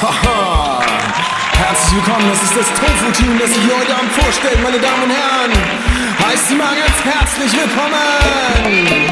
Haha! Herzlich willkommen, das ist das Tofu-Team, das sich heute Abend vorstellt, meine Damen und Herren. Heißt sie mal ganz herzlich willkommen!